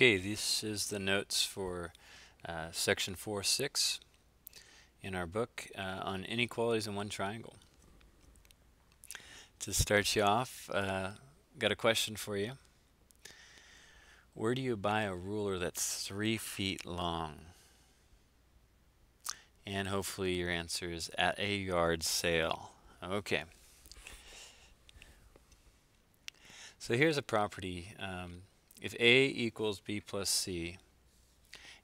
Okay, this is the notes for uh, section 4-6 in our book uh, on inequalities in one triangle. To start you off, uh, got a question for you. Where do you buy a ruler that's three feet long? And hopefully your answer is at a yard sale. Okay. So here's a property. Um, if A equals B plus C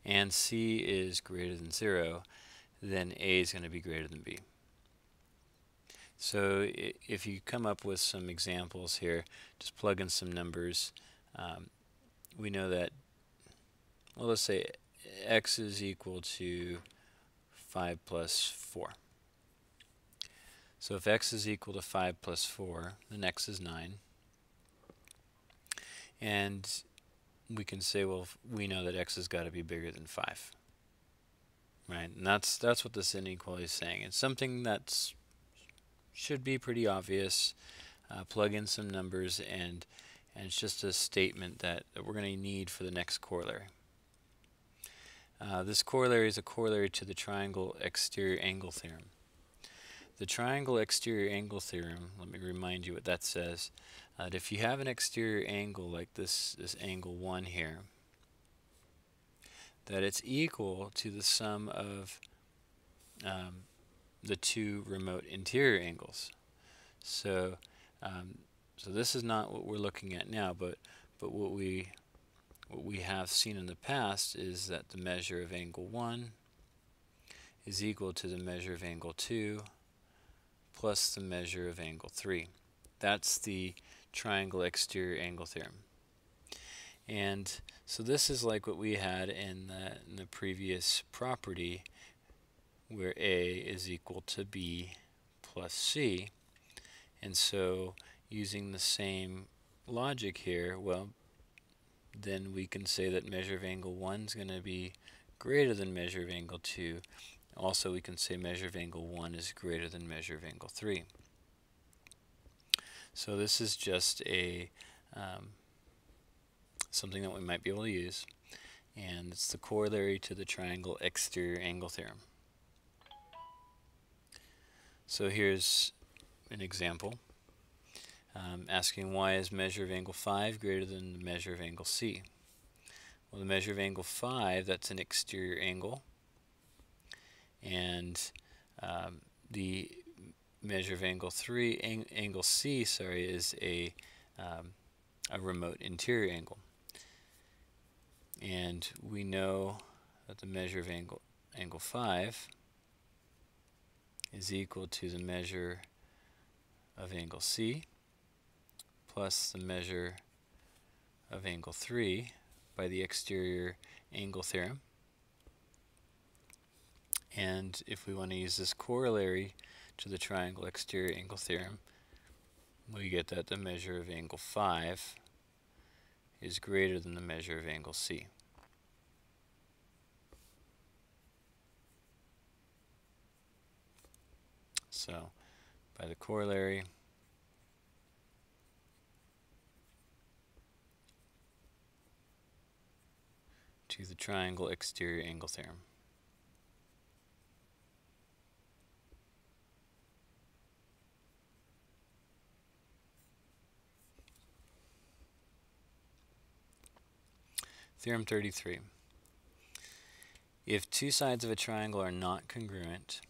and C is greater than 0, then A is going to be greater than B. So if you come up with some examples here, just plug in some numbers. Um, we know that, well, let's say x is equal to 5 plus 4. So if x is equal to 5 plus 4, then x is 9. And we can say, well, we know that x has got to be bigger than 5. Right? And that's, that's what this inequality is saying. It's something that should be pretty obvious. Uh, plug in some numbers and and it's just a statement that, that we're going to need for the next corollary. Uh, this corollary is a corollary to the triangle exterior angle theorem. The triangle exterior angle theorem, let me remind you what that says, uh, that if you have an exterior angle like this, this angle 1 here, that it's equal to the sum of um, the two remote interior angles. So, um, so this is not what we're looking at now, but but what we what we have seen in the past is that the measure of angle 1 is equal to the measure of angle 2 plus the measure of angle 3. That's the triangle exterior angle theorem. And so this is like what we had in the, in the previous property where A is equal to B plus C. And so using the same logic here, well, then we can say that measure of angle 1 is going to be greater than measure of angle 2 also, we can say measure of angle 1 is greater than measure of angle 3. So this is just a um, something that we might be able to use, and it's the corollary to the triangle exterior angle theorem. So here's an example um, asking why is measure of angle 5 greater than the measure of angle C? Well, the measure of angle 5, that's an exterior angle, and um, the measure of angle 3, ang angle C, sorry, is a, um, a remote interior angle. And we know that the measure of angle, angle 5 is equal to the measure of angle C plus the measure of angle 3 by the exterior angle theorem. And if we want to use this corollary to the triangle exterior angle theorem, we get that the measure of angle 5 is greater than the measure of angle C. So, by the corollary, to the triangle exterior angle theorem. Theorem 33. If two sides of a triangle are not congruent,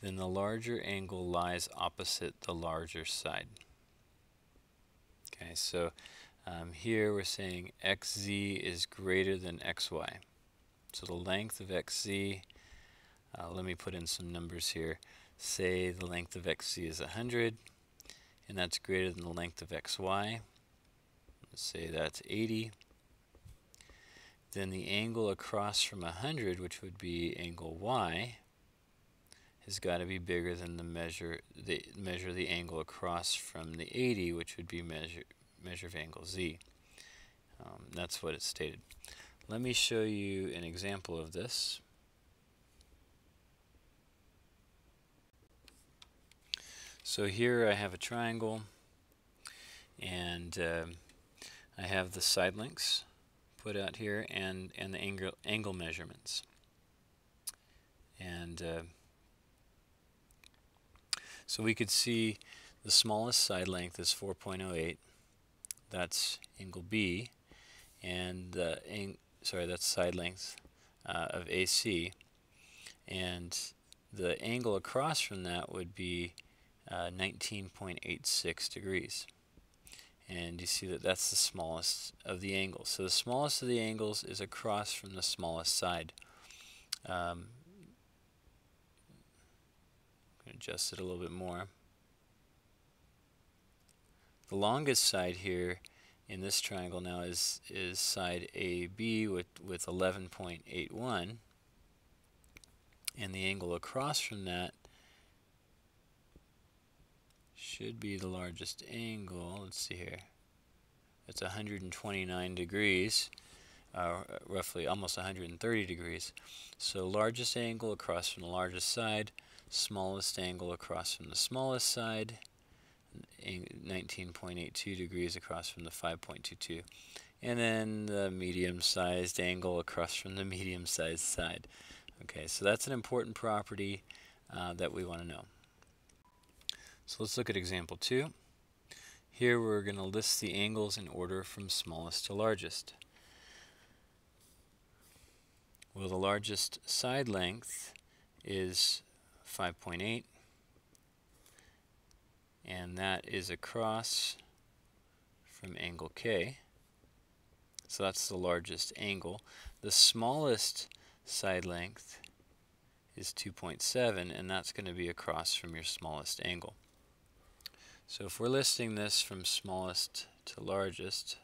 then the larger angle lies opposite the larger side. Okay, so um, here we're saying xz is greater than xy. So the length of xz, uh, let me put in some numbers here. Say the length of xz is 100, and that's greater than the length of xy. Let's say that's 80 then the angle across from 100, which would be angle y, has got to be bigger than the measure the measure of the angle across from the 80, which would be measure measure of angle z. Um, that's what it's stated. Let me show you an example of this. So here I have a triangle and uh, I have the side lengths put out here and, and the angle, angle measurements. And uh, so we could see the smallest side length is 4.08. That's angle B. And the sorry, that's side length uh, of AC. And the angle across from that would be uh, 19.86 degrees. And you see that that's the smallest of the angles. So the smallest of the angles is across from the smallest side. Um, adjust it a little bit more. The longest side here in this triangle now is is side AB with with 11.81 and the angle across from that should be the largest angle. Let's see here. It's 129 degrees, uh, roughly almost 130 degrees. So largest angle across from the largest side, smallest angle across from the smallest side, 19.82 degrees across from the 5.22. And then the medium-sized angle across from the medium-sized side. Okay, so that's an important property uh, that we want to know. So let's look at example 2. Here we're going to list the angles in order from smallest to largest. Well, the largest side length is 5.8 and that is across from angle K. So that's the largest angle. The smallest side length is 2.7 and that's going to be across from your smallest angle. So if we're listing this from smallest to largest,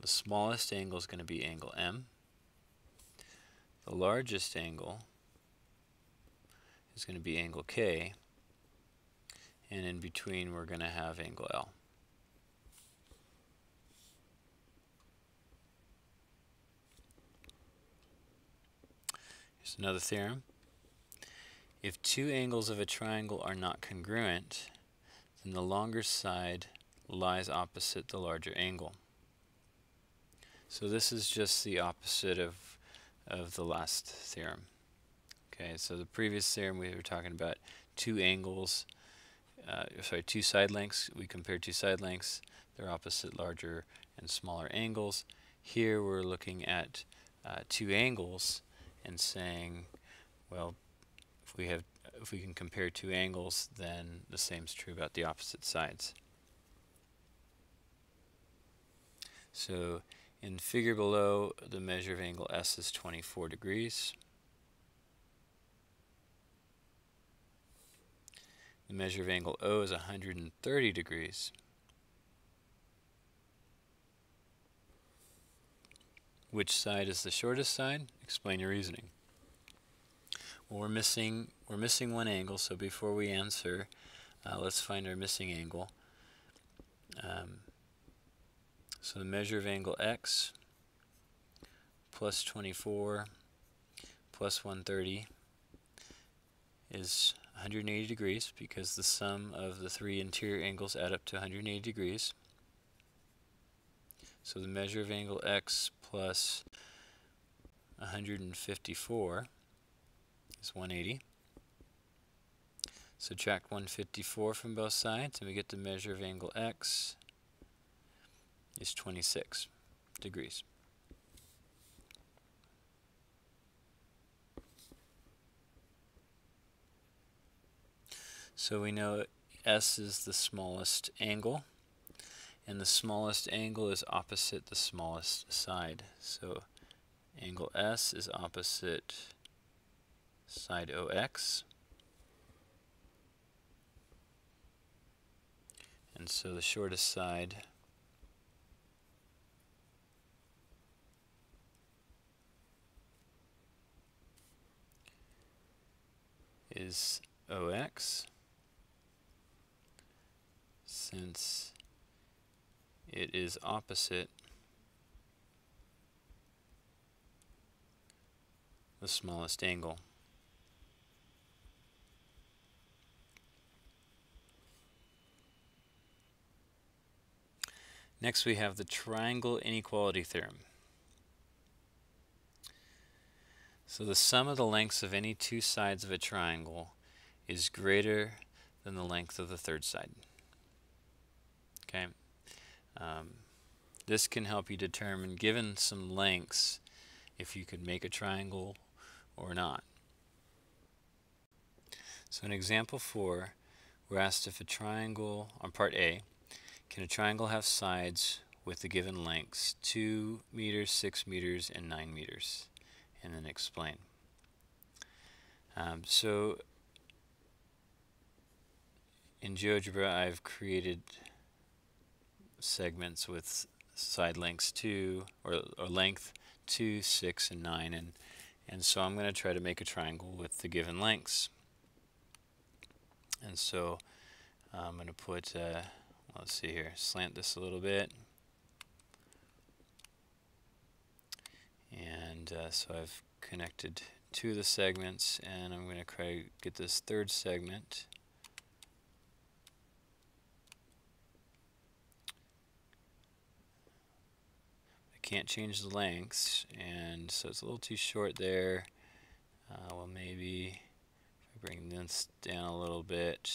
the smallest angle is going to be angle M. The largest angle is going to be angle K, and in between we're going to have angle L. Here's another theorem. If two angles of a triangle are not congruent, then the longer side lies opposite the larger angle. So this is just the opposite of, of the last theorem. Okay, so the previous theorem we were talking about two angles, uh, sorry, two side lengths. We compared two side lengths. They're opposite larger and smaller angles. Here we're looking at uh, two angles and saying, well, we have if we can compare two angles, then the same is true about the opposite sides. So in figure below, the measure of angle S is 24 degrees. The measure of angle O is 130 degrees. Which side is the shortest side? Explain your reasoning. Well, we're missing we're missing one angle, so before we answer, uh, let's find our missing angle. Um, so the measure of angle x plus 24 plus 130 is 180 degrees because the sum of the three interior angles add up to 180 degrees. So the measure of angle x plus 154 is 180. Subtract 154 from both sides and we get the measure of angle x is 26 degrees. So we know S is the smallest angle, and the smallest angle is opposite the smallest side. So angle S is opposite side OX. And so the shortest side is OX. since it is opposite the smallest angle. Next we have the triangle inequality theorem. So the sum of the lengths of any two sides of a triangle is greater than the length of the third side. Okay. Um, this can help you determine, given some lengths, if you could make a triangle or not. So in example 4, we're asked if a triangle, on part A, can a triangle have sides with the given lengths 2 meters, 6 meters, and 9 meters? And then explain. Um, so in GeoGebra I've created segments with side lengths 2 or, or length 2, 6, and 9 and and so I'm going to try to make a triangle with the given lengths. And so I'm going to put uh, let's see here, slant this a little bit. And uh, so I've connected two of the segments and I'm going to try to get this third segment. I can't change the lengths and so it's a little too short there. Uh, well maybe if I bring this down a little bit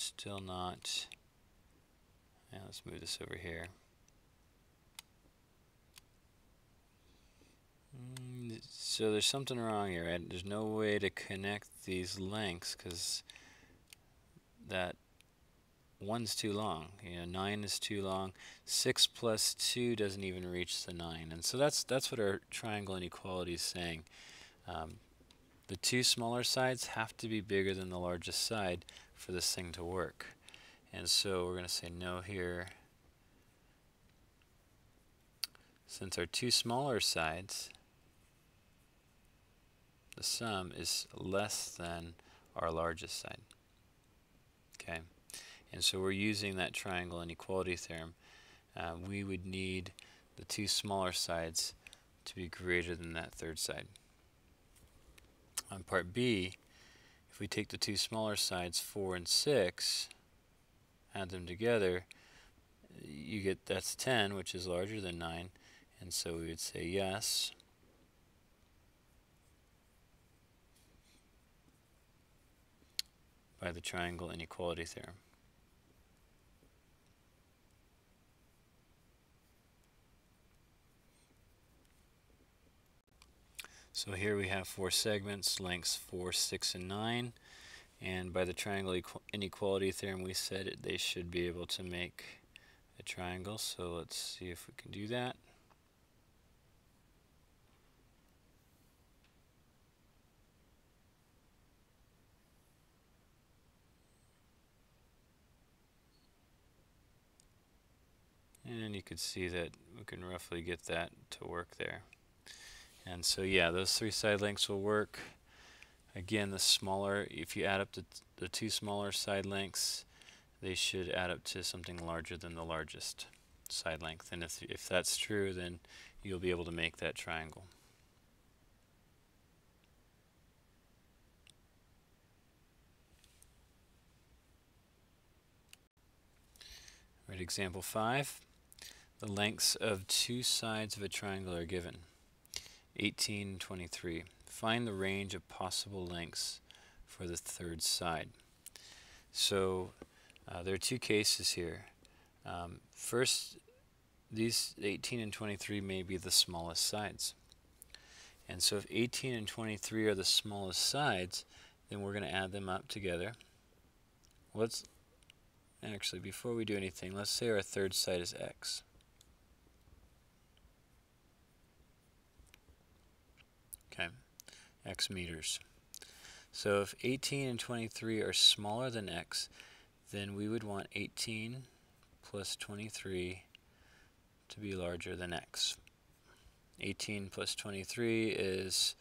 still not. Yeah, let's move this over here. Mm, so there's something wrong here. Right? There's no way to connect these lengths because that one's too long. You know, nine is too long. Six plus two doesn't even reach the nine, and so that's that's what our triangle inequality is saying. Um, the two smaller sides have to be bigger than the largest side for this thing to work. And so we're going to say no here. Since our two smaller sides, the sum is less than our largest side. Okay, and so we're using that triangle inequality theorem. Uh, we would need the two smaller sides to be greater than that third side. On part B, we take the two smaller sides, 4 and 6, add them together, you get that's 10, which is larger than 9. And so we would say yes. by the triangle inequality theorem. So here we have four segments, lengths 4, 6, and 9. And by the triangle inequality theorem, we said it, they should be able to make a triangle. So let's see if we can do that. And you can see that we can roughly get that to work there. And so yeah, those three side lengths will work. Again, the smaller, if you add up the, the two smaller side lengths, they should add up to something larger than the largest side length. And if, if that's true, then you'll be able to make that triangle. Right, example 5. The lengths of two sides of a triangle are given. 1823. Find the range of possible lengths for the third side. So uh, there are two cases here. Um, first, these 18 and 23 may be the smallest sides. And so if 18 and 23 are the smallest sides, then we're going to add them up together. Let's actually, before we do anything, let's say our third side is x. Okay, x meters. So if 18 and 23 are smaller than x, then we would want 18 plus 23 to be larger than x. 18 plus 23 is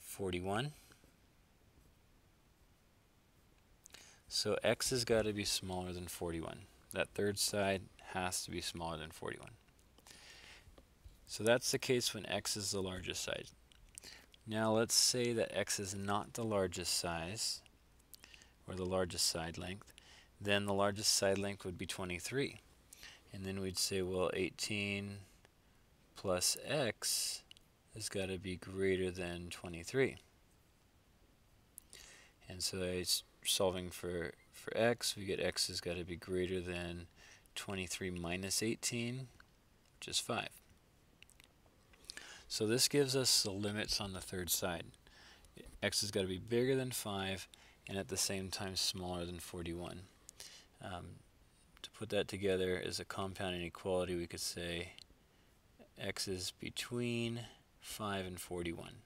41. So x has got to be smaller than 41. That third side has to be smaller than 41. So that's the case when x is the largest side. Now let's say that x is not the largest size, or the largest side length. then the largest side length would be 23. And then we'd say, well, 18 plus x has got to be greater than 23. And so it's solving for, for x, we get x has got to be greater than 23 minus 18, which is 5. So this gives us the limits on the third side. x has got to be bigger than 5 and at the same time smaller than 41. Um, to put that together as a compound inequality, we could say x is between 5 and 41.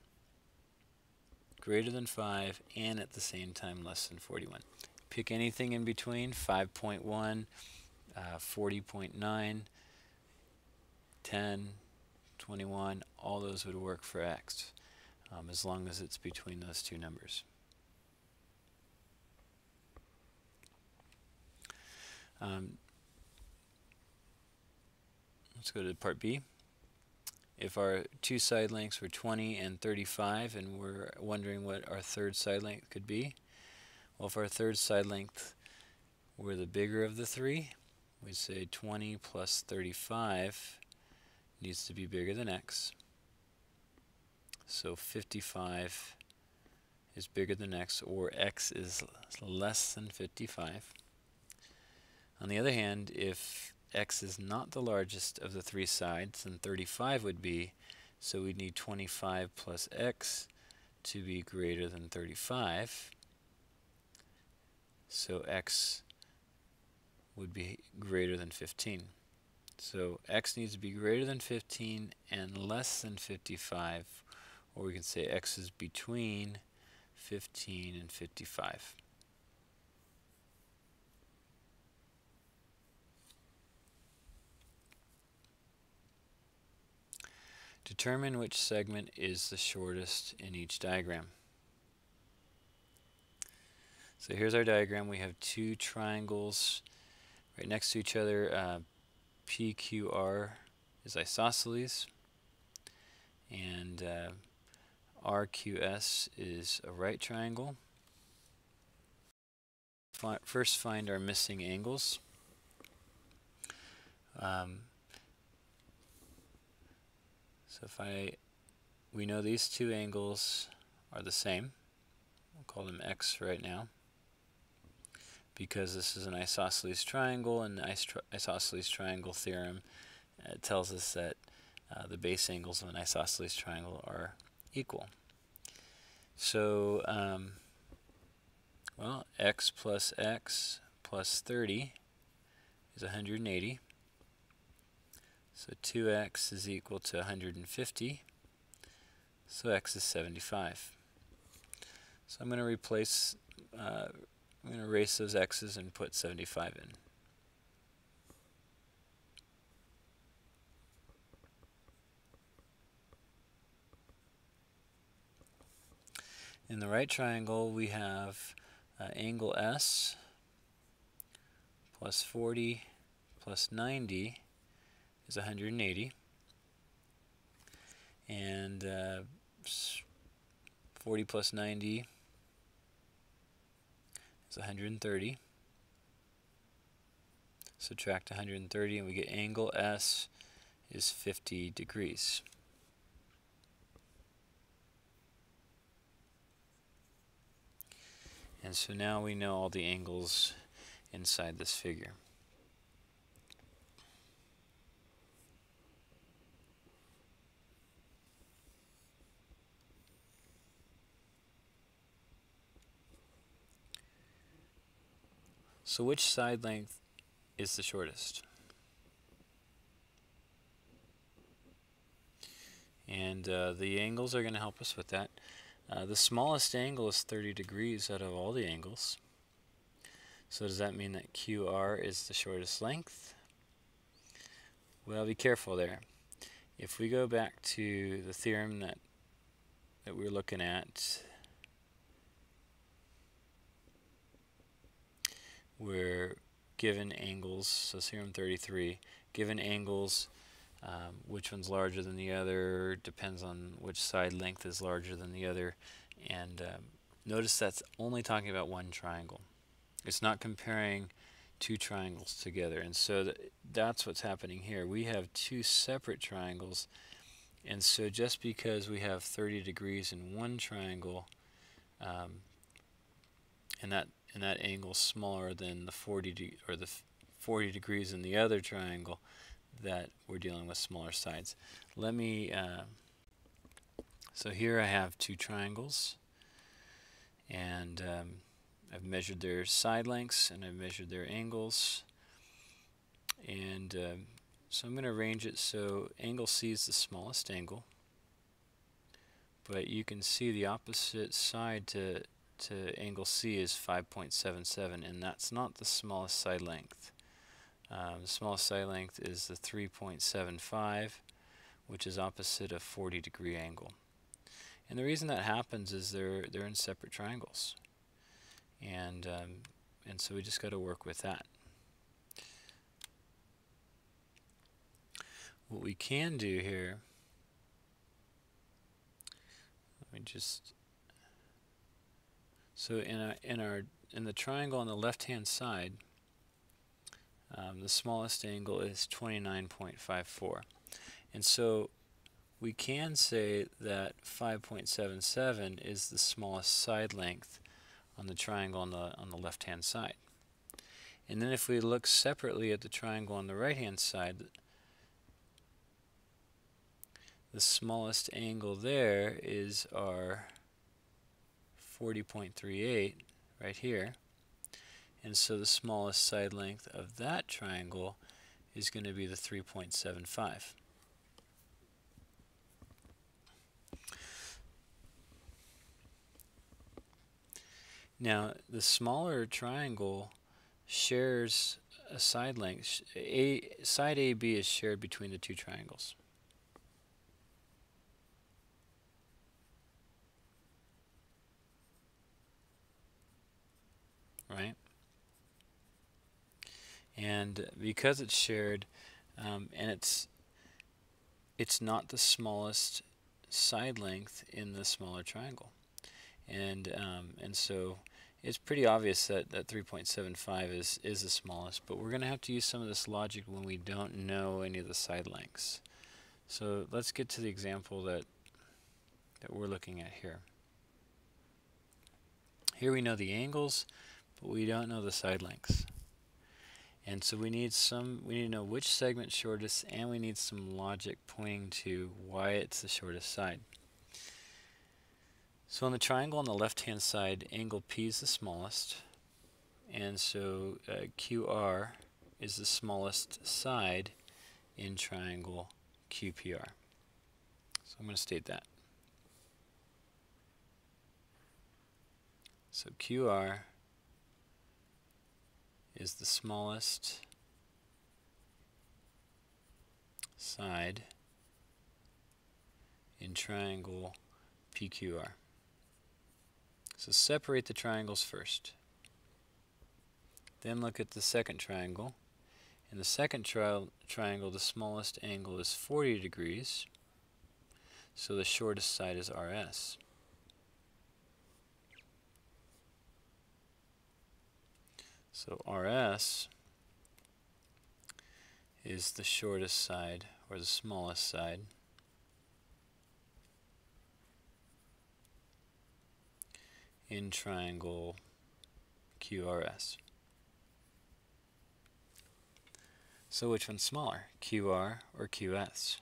Greater than 5 and at the same time less than 41. Pick anything in between, 5.1, uh, 40.9, 10, 21, all those would work for x, um, as long as it's between those two numbers. Um, let's go to part B. If our two side lengths were 20 and 35 and we're wondering what our third side length could be, well if our third side length were the bigger of the three, we'd say 20 plus 35 needs to be bigger than x. So 55 is bigger than x or x is less than 55. On the other hand, if x is not the largest of the three sides, then 35 would be, so we'd need 25 plus x to be greater than 35. So x would be greater than 15. So x needs to be greater than 15 and less than 55, or we can say x is between 15 and 55. Determine which segment is the shortest in each diagram. So here's our diagram. We have two triangles right next to each other. Uh, PQR is isosceles, and uh, RQS is a right triangle. Fi first find our missing angles. Um, so if I, we know these two angles are the same. We'll call them x right now. Because this is an isosceles triangle, and the isosceles triangle theorem uh, tells us that uh, the base angles of an isosceles triangle are equal. So, um, well, x plus x plus 30 is 180. So 2x is equal to 150. So x is 75. So I'm going to replace, uh, I'm going to erase those x's and put 75 in. In the right triangle, we have uh, angle S plus 40 plus 90 is 180 and uh, 40 plus 90 is 130 subtract 130 and we get angle S is 50 degrees. And so now we know all the angles inside this figure So which side length is the shortest? And uh, the angles are going to help us with that. Uh, the smallest angle is 30 degrees out of all the angles. So does that mean that QR is the shortest length? Well, be careful there. If we go back to the theorem that, that we we're looking at, we're given angles, so theorem 33, given angles, um, which one's larger than the other, depends on which side length is larger than the other, and um, notice that's only talking about one triangle. It's not comparing two triangles together. And so th that's what's happening here. We have two separate triangles. And so just because we have 30 degrees in one triangle, um, and that and that angle smaller than the 40 de or the 40 degrees in the other triangle, that we're dealing with smaller sides. Let me. Uh, so here I have two triangles, and um, I've measured their side lengths and I've measured their angles. And um, so I'm going to arrange it so angle C is the smallest angle. But you can see the opposite side to, to angle C is 5.77 and that's not the smallest side length. Um, the smallest side length is the 3.75 which is opposite a 40 degree angle. And the reason that happens is they're, they're in separate triangles and um, and so we just got to work with that. What we can do here, let me just so in our in our in the triangle on the left hand side, um, the smallest angle is 29.54, and so we can say that 5.77 is the smallest side length on the triangle on the, on the left-hand side. And then if we look separately at the triangle on the right-hand side, the smallest angle there is our 40.38 right here. And so the smallest side length of that triangle is going to be the 3.75. Now, the smaller triangle shares a side length. A, side AB is shared between the two triangles. Right? And because it's shared, um, and it's it's not the smallest side length in the smaller triangle. And um, and so it's pretty obvious that that 3.75 is is the smallest but we're gonna have to use some of this logic when we don't know any of the side lengths. So let's get to the example that that we're looking at here. Here we know the angles but we don't know the side lengths and so we need some we need to know which segment shortest and we need some logic pointing to why it's the shortest side so on the triangle on the left-hand side, angle P is the smallest, and so uh, QR is the smallest side in triangle QPR. So I'm going to state that. So QR is the smallest side in triangle PQR. So separate the triangles first. Then look at the second triangle. In the second tri triangle, the smallest angle is 40 degrees, so the shortest side is RS. So RS is the shortest side, or the smallest side. in triangle QRS. So which one's smaller, QR or QS?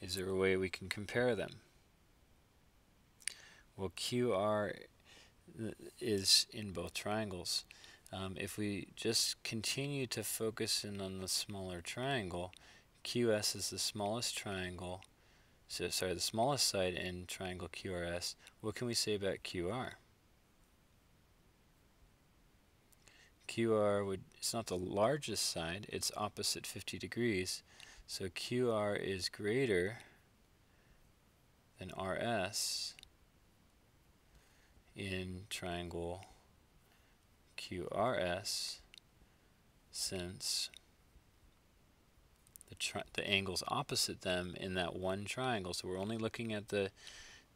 Is there a way we can compare them? Well, QR is in both triangles. Um, if we just continue to focus in on the smaller triangle, QS is the smallest triangle, so sorry, the smallest side in triangle QRS. What can we say about QR? QR would, it's not the largest side, it's opposite 50 degrees. So QR is greater than RS in triangle QRS since the, the angles opposite them in that one triangle, so we're only looking at the,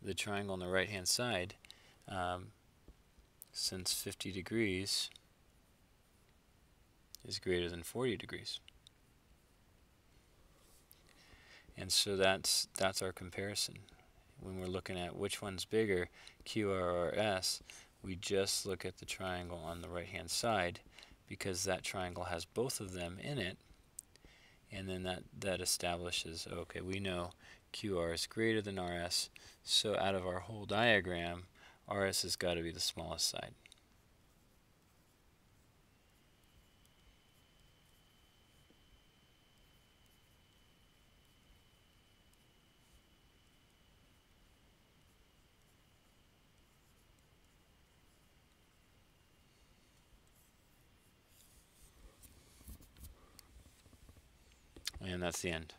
the triangle on the right hand side, um, since 50 degrees is greater than 40 degrees. And so that's that's our comparison. When we're looking at which one's bigger, QR or S, we just look at the triangle on the right hand side because that triangle has both of them in it and then that, that establishes, okay, we know QR is greater than RS, so out of our whole diagram, RS has got to be the smallest side. And that's the end.